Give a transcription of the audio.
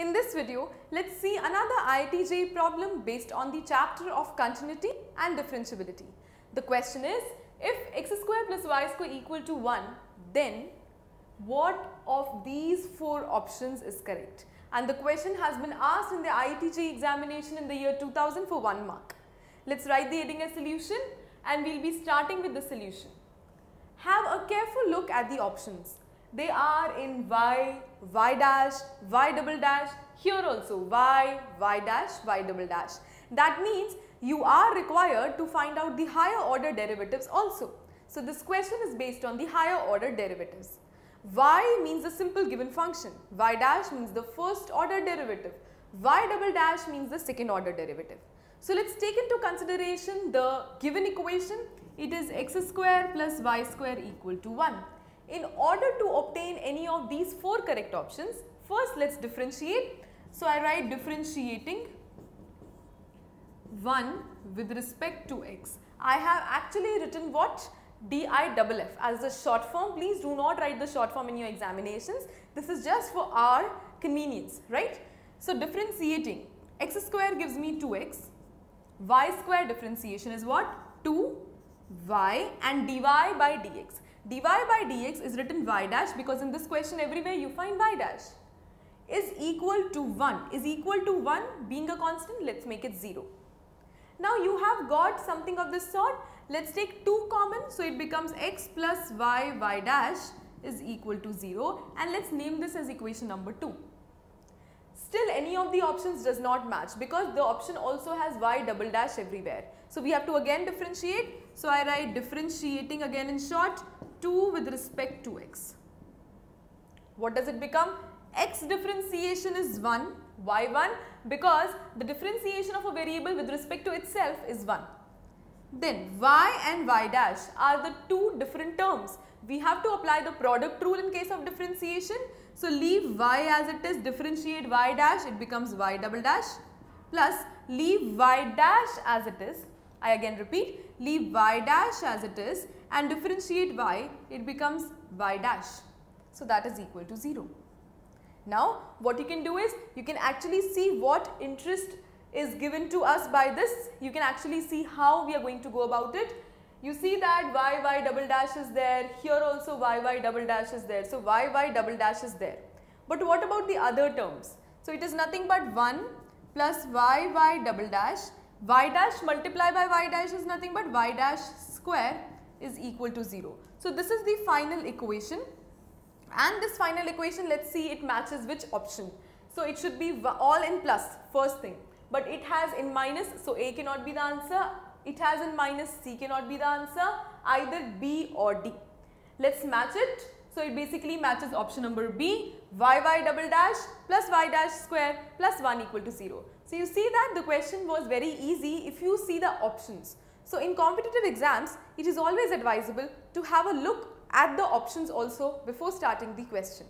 In this video, let's see another IIT problem based on the chapter of continuity and differentiability. The question is, if x square plus y square equal to 1, then what of these four options is correct? And the question has been asked in the IIT examination in the year 2000 for 1 mark. Let's write the heading as solution and we'll be starting with the solution. Have a careful look at the options. They are in y, y dash, y double dash, here also y, y dash, y double dash. That means you are required to find out the higher order derivatives also. So this question is based on the higher order derivatives. y means the simple given function, y dash means the first order derivative, y double dash means the second order derivative. So let's take into consideration the given equation. It is x square plus y square equal to 1. In order to obtain any of these four correct options, first let's differentiate. So I write differentiating 1 with respect to x. I have actually written what? DIFF as the short form. Please do not write the short form in your examinations. This is just for our convenience, right? So differentiating x square gives me 2x, y square differentiation is what? 2y and dy by dx. Dy by dx is written y dash because in this question everywhere you find y dash is equal to 1 is equal to 1 being a constant let's make it 0. Now you have got something of this sort let's take 2 common so it becomes x plus y y dash is equal to 0 and let's name this as equation number 2. Still any of the options does not match because the option also has y double dash everywhere. So we have to again differentiate. So I write differentiating again in short 2 with respect to x. What does it become? x differentiation is 1, y 1 because the differentiation of a variable with respect to itself is 1. Then y and y dash are the two different terms. We have to apply the product rule in case of differentiation. So leave y as it is, differentiate y dash, it becomes y double dash plus leave y dash as it is. I again repeat, leave y dash as it is and differentiate y, it becomes y dash. So that is equal to 0. Now what you can do is, you can actually see what interest is given to us by this. You can actually see how we are going to go about it. You see that y y double dash is there, here also y y double dash is there. So y y double dash is there. But what about the other terms? So it is nothing but 1 plus y y double dash, y dash multiplied by y dash is nothing but y dash square is equal to 0. So this is the final equation and this final equation let's see it matches which option. So it should be all in plus first thing but it has in minus so A cannot be the answer, it has in minus C cannot be the answer either B or D. Let's match it. So it basically matches option number B y y double dash plus y dash square plus 1 equal to 0. So you see that the question was very easy if you see the options. So in competitive exams it is always advisable to have a look at the options also before starting the question.